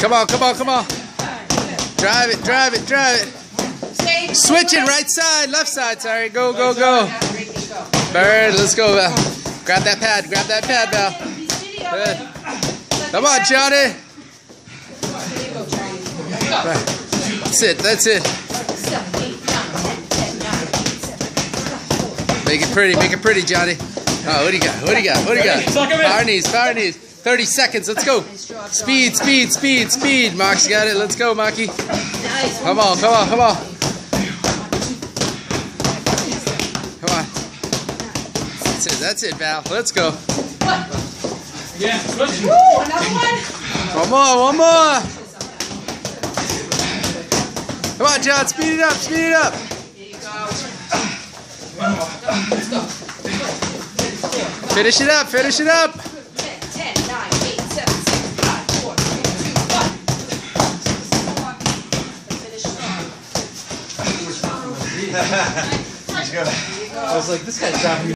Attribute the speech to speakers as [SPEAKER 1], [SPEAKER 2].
[SPEAKER 1] Come on, come on, come on. Drive it, drive it, drive it. Switch it, right side, left side, sorry. Go, go, go. Bird, let's go, Val. Grab that pad, grab that pad, Val. Good. Come on, Johnny. That's it, that's it. Make it pretty, make it pretty, Johnny. Oh, what do you got? What do you got? What do you got? Power knees, power knees. 30 seconds, let's go. Speed, speed, speed, speed. Mox got it. Let's go, Maki. Come on, come on, come on. Come on. That's it, that's it, Val. Let's go.
[SPEAKER 2] Yeah.
[SPEAKER 3] Woo, another one.
[SPEAKER 1] One more, one more. Come on, John, speed it up, speed it up. Finish it up, finish it up.
[SPEAKER 3] Finish strong.
[SPEAKER 2] I was like, this guy's dropping